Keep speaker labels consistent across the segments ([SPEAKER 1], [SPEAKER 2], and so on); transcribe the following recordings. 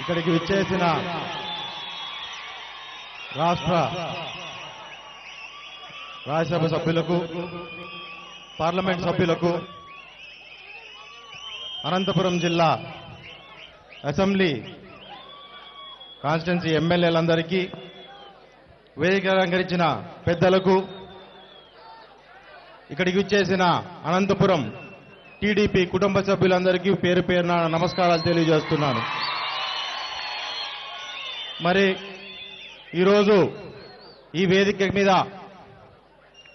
[SPEAKER 1] ఇక్కడికి విచ్చేసిన రాష్ట్ర రాజ్యసభ సభ్యులకు పార్లమెంట్ సభ్యులకు అనంతపురం జిల్లా అసెంబ్లీ కాన్స్టిట్యున్సీ ఎమ్మెల్యేలందరికీ వేదిక అలంకరించిన పెద్దలకు ఇక్కడికి విచ్చేసిన అనంతపురం టీడీపీ కుటుంబ సభ్యులందరికీ పేరు పేరున నమస్కారాలు తెలియజేస్తున్నాను. మరి ఈరోజు ఈ వేదిక మీద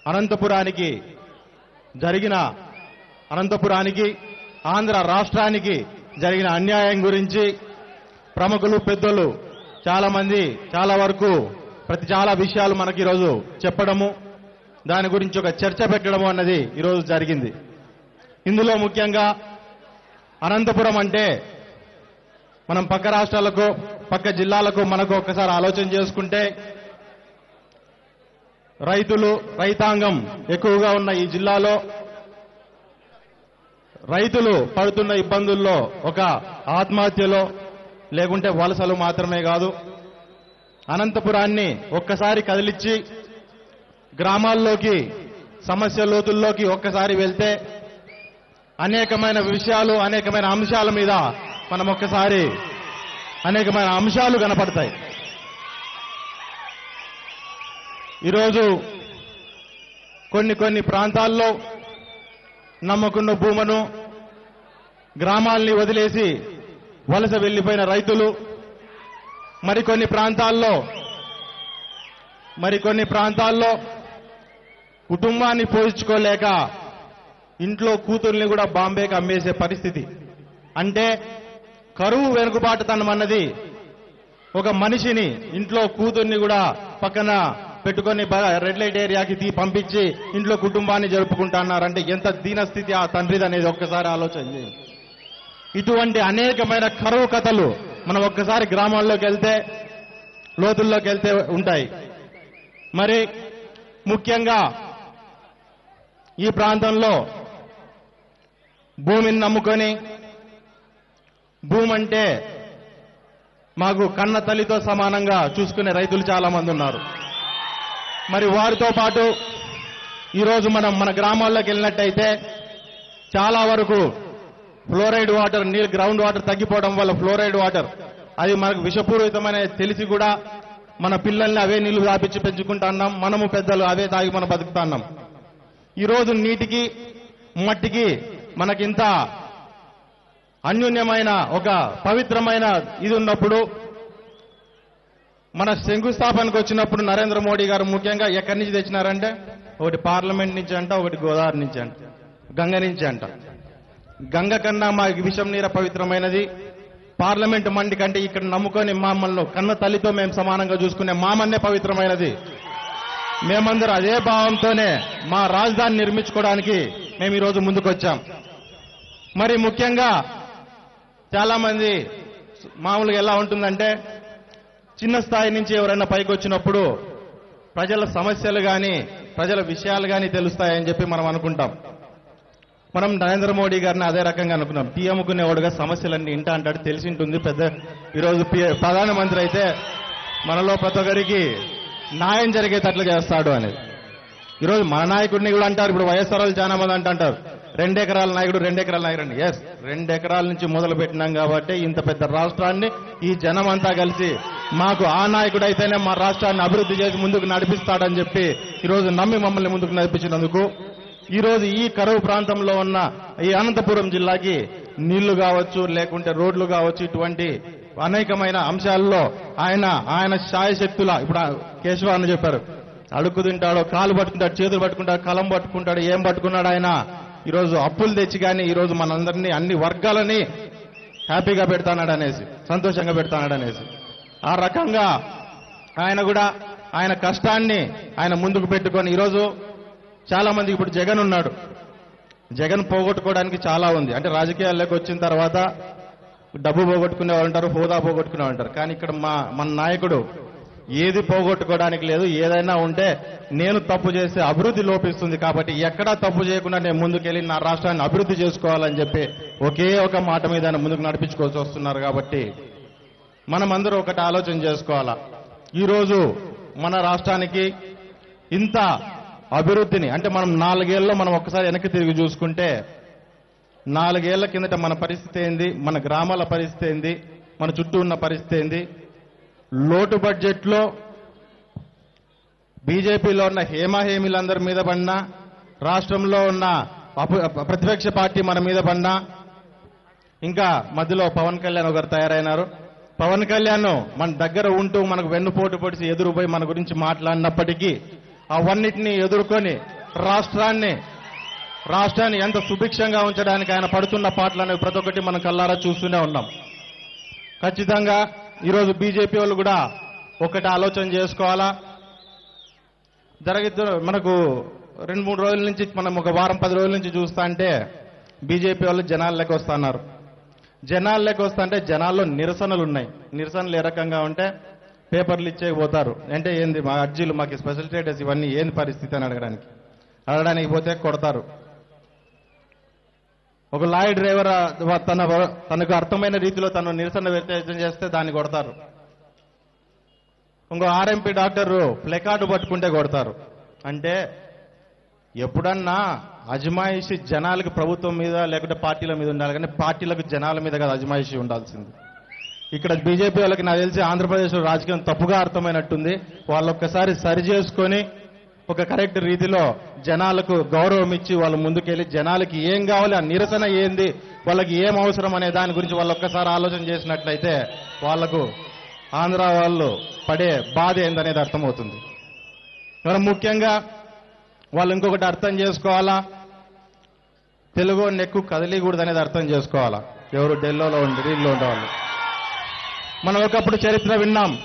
[SPEAKER 1] అనంతపురానికి జరిగిన అనంతపురానికి ఆంధ్ర రాష్ట్రానికి జరిగిన అన్యాయం గురించి ప్రముఖులు పెద్దలు చాలా మంది చాలా వరకు ప్రతి చాలా విషయాలు మనకి ఈరోజు చెప్పడము దాని గురించి ఒక చర్చ పెట్టడము అన్నది ఈరోజు జరిగింది. ఇందులో ముఖ్యంగా అనంతపురం అంటే మనం పక్క రాష్ట్రాలకు పక్క జిల్లాలకు మనకు ఒక్కసారి ఆలోచన చేసుకుంటే రైతులు రైతాంగం ఎక్కువగా ఉన్న ఈ జిల్లాలో రైతులు పడుతున్న ఇబ్బందుల్లో ఒక ఆత్మహత్యలో లేకుంటే వలసలు మాత్రమే కాదు అనంతపురాన్ని ఒక్కసారి కదిలిచ్చి గ్రామాల్లోకి సమస్య లోతుల్లోకి ఒక్కసారి వెళ్తే అనేకమైన విషయాలు అనేకమైన అంశాల మీద మనం ఒక్కసారి అనేకమైన అంశాలు కనపడతాయి. ఈరోజు కొన్ని కొన్ని ప్రాంతాల్లో నమ్మకున్న భూమును గ్రామాల్ని వదిలేసి వలస వెళ్ళిపోయిన రైతులు మరికొన్ని ప్రాంతాల్లో మరికొన్ని ప్రాంతాల్లో కుటుంబాన్ని పోషించుకోలేక ఇంట్లో కూతుర్ని కూడా బాంబేకి అమ్మేసే పరిస్థితి. అంటే కరువు వెనుకబాటుతనం అన్నది ఒక మనిషిని ఇంట్లో కూతుర్ని కూడా పక్కన పెట్టుకొని బ- రెడ్ లైట్ ఏరియాకి తీ పంపించి ఇంట్లో కుటుంబాన్ని జరుపుకుంటున్నారంటే ఎంత దీనస్థితి ఆ తండ్రిది అనేది ఒక్కసారి ఆలోచన చేయండి ఇటువంటి అనేకమైన కరువు కథలు మనం ఒక్కసారి గ్రామాల్లోకి వెళ్తే లోతుల్లోకి వెళ్తే ఉంటాయి. మరి ముఖ్యంగా ఈ ప్రాంతంలో భూమిని నమ్ముకొని భూమి అంటే మాకు కన్న తల్లితో సమానంగా చూసుకునే రైతులు చాలా మంది ఉన్నారు. మరి వారితో పాటు ఈరోజు మనం మన గ్రామాల్లోకి వెళ్ళినట్టయితే చాలా వరకు ఫ్లోరైడ్ వాటర్ నీళ్ళు గ్రౌండ్ వాటర్ తగ్గిపోవడం వల్ల ఫ్లోరైడ్ వాటర్ అది మనకు విషపూరితమైన తెలిసి కూడా మన పిల్లల్ని అవే నీళ్ళు తాపించి పెంచుకుంటున్నాం మనము పెద్దలు అవే తాగి మనం బతుకుతున్నాం ఈరోజు నీటికి మట్టికి మనకింత అన్యోన్యమైన ఒక పవిత్రమైన ఇది ఉన్నప్పుడు మన శంకుస్థాపనకు వచ్చినప్పుడు నరేంద్ర మోడీ గారు ముఖ్యంగా ఎక్కడి నుంచి తెచ్చినారంటే ఒకటి పార్లమెంట్ నుంచి అంట ఒకటి గోదావరి నుంచి అంట గంగ నుంచి అంట. గంగ కన్నా మా విషం నీర పవిత్రమైనది. పార్లమెంట్ మండి కంటే ఇక్కడ నమ్ముకొని మమ్మల్ని కన్న తల్లితో మేము సమానంగా చూసుకునే మామన్నే పవిత్రమైనది. మేమందరూ అదే భావంతోనే మా రాజధాని నిర్మించుకోవడానికి మేము ఈరోజు ముందుకొచ్చాం. మరి ముఖ్యంగా చాలా మంది మామూలుగా ఎలా ఉంటుందంటే చిన్న స్థాయి నుంచి ఎవరైనా పైకి వచ్చినప్పుడు ప్రజల సమస్యలు కానీ ప్రజల విషయాలు కానీ తెలుస్తాయని చెప్పి మనం అనుకుంటాం. మనం నరేంద్ర మోడీ గారిని అదే రకంగా అనుకున్నాం. టీ అమ్ముకునేవాడుగా సమస్యలన్నీ ఇంట అంటాడు తెలిసి ఉంటుంది పెద్ద ఈరోజు పి- ప్రధానమంత్రి అయితే మనలో ప్రతి ఒక్కరికి న్యాయం జరిగేటట్లు చేస్తాడు అనేది. ఈరోజు మన నాయకుడిని కూడా అంటారు ఇప్పుడు వైఎస్ఆర్ వాళ్ళు చాలా మంది అంటారు. రెండెకరాల నాయకుడు రెండెకరాల నాయకుడు అండి. ఎస్ రెండెకరాల నుంచి మొదలు పెట్టినాం కాబట్టి ఇంత పెద్ద రాష్ట్రాన్ని ఈ జనం అంతా కలిసి మాకు ఆ నాయకుడు అయితేనే మా రాష్ట్రాన్ని అభివృద్ధి చేసి ముందుకు నడిపిస్తాడని చెప్పి ఈరోజు నమ్మి మమ్మల్ని ముందుకు నడిపించినందుకు ఈరోజు ఈ కరువు ప్రాంతంలో ఉన్న ఈ అనంతపురం జిల్లాకి నీళ్ళు కావచ్చు లేకుంటే రోడ్లు కావచ్చు ఇటువంటి అనేకమైన అంశాల్లో ఆయన ఆయన శాయశక్తుల ఇప్పుడు కేశవ అని చెప్పారు. అడుక్కు తింటాడు కాలు పట్టుకుంటాడు చేతులు పట్టుకుంటాడు కలం పట్టుకుంటాడు ఏం పట్టుకున్నాడు ఆయన? ఈరోజు అప్పులు తెచ్చి కానీ ఈరోజు మనందరినీ అన్ని వర్గాలని హ్యాపీగా పెడతానాడు అనేసి సంతోషంగా పెడతానాడు అనేసి ఆ రకంగా ఆయన కూడా ఆయన కష్టాన్ని ఆయన ముందుకు పెట్టుకొని ఈరోజు చాలా మంది ఇప్పుడు జగన్ ఉన్నాడు. జగన్ పోగొట్టుకోవడానికి చాలా ఉంది. అంటే రాజకీయాల్లోకి వచ్చిన తర్వాత డబ్బు పోగొట్టుకునే వాళ్ళు ఉంటారు హోదా పోగొట్టుకునే వాళ్ళు ఉంటారు. కానీ ఇక్కడ మా మన నాయకుడు ఏది పోగొట్టుకోవడానికి లేదు. ఏదైనా ఉంటే నేను తప్పు చేస్తే అభివృద్ధి లోపిస్తుంది కాబట్టి ఎక్కడా తప్పు చేయకుండా నేను ముందుకెళ్ళి నా రాష్ట్రాన్ని అభివృద్ధి చేసుకోవాలని చెప్పి ఒకే ఒక మాట మీద ముందుకు నడిపించుకోవాల్సి వస్తున్నారు కాబట్టి మనం అందరూ ఒకటి ఆలోచన చేసుకోవాలా. ఈరోజు మన రాష్ట్రానికి ఇంత అభివృద్ధిని అంటే మనం నాలుగేళ్ళలో మనం ఒక్కసారి వెనక్కి తిరిగి చూసుకుంటే నాలుగేళ్ళ కిందట మన పరిస్థితి ఏంది? మన గ్రామాల పరిస్థితి ఏంది? మన చుట్టూ ఉన్న పరిస్థితి ఏంది? లోటు బడ్జెట్లో బీజేపీలో ఉన్న హేమహేమిలందరి మీద పడినా రాష్ట్రంలో ఉన్న ప్రతిపక్ష పార్టీ మన మీద పడినా ఇంకా మధ్యలో పవన్ కళ్యాణ్ ఒకరు తయారైనారు. పవన్ కళ్యాణ్ మన దగ్గర ఉంటూ మనకు వెన్నుపోటు పొడిచి ఎదురుపోయి మన గురించి మాట్లాడినప్పటికీ అవన్నిటినీ ఎదుర్కొని రాష్ట్రాన్ని రాష్ట్రాన్ని ఎంత సుభిక్షంగా ఉంచడానికి ఆయన పడుతున్న పాటలు అనేవి ప్రతి ఒక్కటి మనం కల్లారా చూస్తూనే ఉన్నాం. ఖచ్చితంగా ఈరోజు బీజేపీ వాళ్ళు కూడా ఒకటి ఆలోచన చేసుకోవాలా? జరగదు మనకు రెండు మూడు రోజుల నుంచి మనం ఒక వారం పది రోజుల నుంచి చూస్తా అంటే బీజేపీ వాళ్ళు జనాల్లోకి వస్తున్నారు. జనాల్లోకి వస్తా అంటే జనాల్లో నిరసనలు ఉన్నాయి. నిరసనలు ఏ రకంగా ఉంటే పేపర్లు ఇచ్చేయకపోతారు. అంటే ఏంది మా అర్జీలు మాకు స్పెషల్ స్టేటస్ ఇవన్నీ ఏంది పరిస్థితి అని అడగడానికి? అడగడానికి పోతే కొడతారు. ఒక లారీ డ్రైవర్ తన తనకు అర్థమైన రీతిలో తను నిరసన వ్యక్తం చేస్తే దాన్ని కొడతారు. ఇంకో ఆర్ఎంపీ డాక్టర్ ప్లెకార్డు పట్టుకుంటే కొడతారు. అంటే ఎప్పుడన్నా అజమాయిషి జనాలకు ప్రభుత్వం మీద లేకుంటే పార్టీల మీద ఉండాలి కానీ పార్టీలకు జనాల మీద కదా అజమాయిషి ఉండాల్సింది. ఇక్కడ బీజేపీ వాళ్ళకి నాకు తెలిసి ఆంధ్రప్రదేశ్లో రాజకీయం తప్పుగా అర్థమైనట్టుంది. వాళ్ళు ఒక్కసారి సరి చేసుకొని ఒక కరెక్ట్ రీతిలో జనాలకు గౌరవం ఇచ్చి వాళ్ళు ముందుకెళ్ళి జనాలకి ఏం కావాలి ఆ నిరసన ఏంది వాళ్ళకి ఏం అవసరం అనే దాని గురించి వాళ్ళు ఒక్కసారి ఆలోచన చేసినట్లయితే వాళ్ళకు ఆంధ్ర వాళ్ళు పడే బాధ ఏందనేది అర్థమవుతుంది. మనం ముఖ్యంగా వాళ్ళు ఇంకొకటి అర్థం చేసుకోవాలా? తెలుగు నెక్కు కదిలీకూడదు అనేది అర్థం చేసుకోవాలా? ఎవరు ఢిల్లీలో ఉండి ఢిల్లీలో ఉండేవాళ్ళు. మనం ఒకప్పుడు చరిత్ర విన్నాం.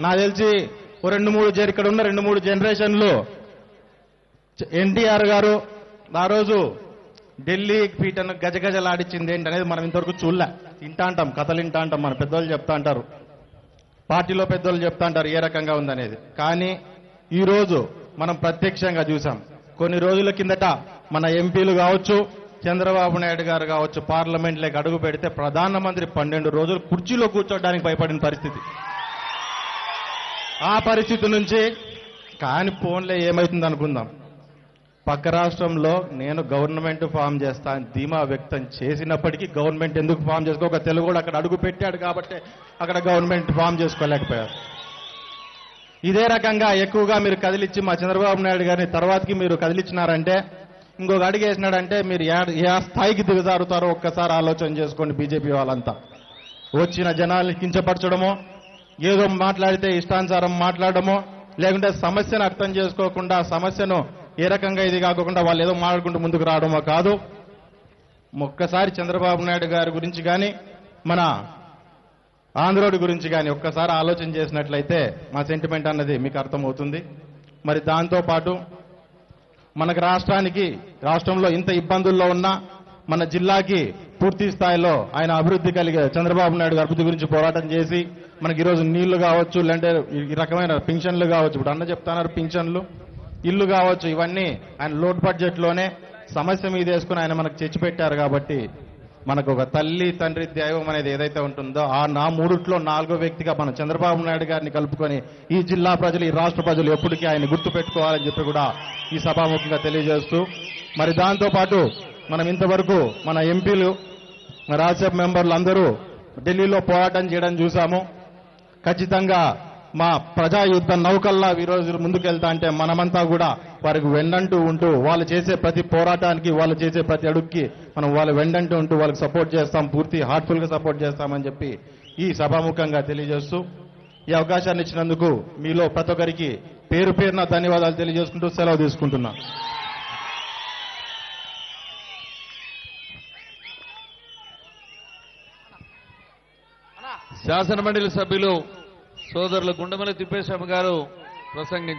[SPEAKER 1] నాకు తెలిసి ఓ రెండు మూడు ఇక్కడ ఉన్న రెండు మూడు జనరేషన్లు ఎన్టీఆర్ గారు ఆ రోజు ఢిల్లీ పీటను గజగజలాడిచ్చింది ఏంటి అనేది మనం ఇంతవరకు చూడలే. వింటా అంటాం కథలు ఇంటా అంటాం మన పెద్దోళ్ళు చెప్తా అంటారు. పార్టీలో పెద్దోళ్ళు చెప్తా అంటారు ఏ రకంగా ఉందనేది. కానీ ఈరోజు మనం ప్రత్యక్షంగా చూసాం. కొన్ని రోజుల కిందట మన ఎంపీలు కావచ్చు చంద్రబాబు నాయుడు గారు కావచ్చు పార్లమెంట్లోకి అడుగు పెడితే ప్రధానమంత్రి పన్నెండు రోజులు కుర్చీలో కూర్చోడానికి భయపడిన పరిస్థితి. ఆ పరిస్థితి నుంచి కాని ఫోన్లే ఏమవుతుంది అనుకుందాం పక్క రాష్ట్రంలో నేను గవర్నమెంట్ ఫామ్ చేస్తా అని ధీమా వ్యక్తం చేసినప్పటికీ గవర్నమెంట్ ఎందుకు ఫామ్ చేసుకో? ఒక తెలుగు అక్కడ అడుగు పెట్టాడు కాబట్టి అక్కడ గవర్నమెంట్ ఫామ్ చేసుకోలేకపోయారు. ఇదే రకంగా ఎక్కువగా మీరు కదిలిచ్చి మా చంద్రబాబు నాయుడు గారిని తర్వాతకి మీరు కదిలిచ్చినారంటే ఇంకొక అడుగు వేసినాడంటే మీరు ఏ- ఏ స్థాయికి దిగజారుతారో ఒక్కసారి ఆలోచన చేసుకోండి బీజేపీ వాళ్ళంతా. వచ్చిన జనాల్ని కించపరచడమో ఏదో మాట్లాడితే ఇష్టానుసారం మాట్లాడడమో లేకుంటే సమస్యను అర్థం చేసుకోకుండా సమస్యను ఏ రకంగా ఇది కాకుండా వాళ్ళు ఏదో మాట్లాడుకుంటూ ముందుకు రావడమో కాదు. ఒక్కసారి చంద్రబాబు నాయుడు గారి గురించి కానీ మన ఆంధ్రోడి గురించి కానీ ఒక్కసారి ఆలోచన చేసినట్లయితే మా సెంటిమెంట్ అన్నది మీకు అర్థమవుతుంది. మరి దాంతోపాటు మనకు రాష్ట్రానికి రాష్ట్రంలో ఇంత ఇబ్బందుల్లో ఉన్నా మన జిల్లాకి పూర్తి స్థాయిలో ఆయన అభివృద్ధి కలిగే చంద్రబాబు నాయుడు గారి అభివృద్ధి గురించి పోరాటం చేసి మనకి ఈరోజు నీళ్ళు కావచ్చు లేదంటే ఈ రకమైన పింఛన్లు కావచ్చు ఇప్పుడు అన్న చెప్తున్నారు పింఛన్లు. ఇల్లు కావచ్చు ఇవన్నీ ఆయన లోడ్ బడ్జెట్లోనే సమస్య మీద వేసుకుని ఆయన మనకు తెచ్చిపెట్టారు కాబట్టి మనకు ఒక తల్లి తండ్రి దైవం అనేది ఏదైతే ఉంటుందో ఆ నా మూడుట్లో నాలుగో వ్యక్తిగా మన చంద్రబాబు నాయుడు గారిని కలుపుకొని ఈ జిల్లా ప్రజలు ఈ రాష్ట్ర ప్రజలు ఎప్పటికీ ఆయన గుర్తు పెట్టుకోవాలని చెప్పి కూడా ఈ సభాముఖంగా తెలియజేస్తూ మరి దాంతోపాటు మనం ఇంతవరకు మన ఎంపీలు మన రాజ్యసభ మెంబర్లు అందరూ ఢిల్లీలో పోరాటం చేయడం చూసాము. ఖచ్చితంగా మా ప్రజా యుద్ధ నౌకల్లా ఈ రోజు ముందుకెళ్తా అంటే మనమంతా కూడా వారికి వెండంటూ ఉంటూ వాళ్ళు చేసే ప్రతి పోరాటానికి వాళ్ళు చేసే ప్రతి అడుగుకి మనం వాళ్ళు వెండంటూ ఉంటూ వాళ్ళకి సపోర్ట్ చేస్తాం పూర్తి హార్ట్ఫుల్గా సపోర్ట్ చేస్తామని చెప్పి ఈ సభాముఖంగా తెలియజేస్తూ ఈ అవకాశాన్ని ఇచ్చినందుకు మీలో ప్రతి ఒక్కరికి పేరు పేరున ధన్యవాదాలు తెలియజేసుకుంటూ సెలవు తీసుకుంటున్నా.
[SPEAKER 2] శాసన మండలి సభ్యులు సోదరులు గుండమల తిప్పేస్వామి గారు. ప్రసంగించారు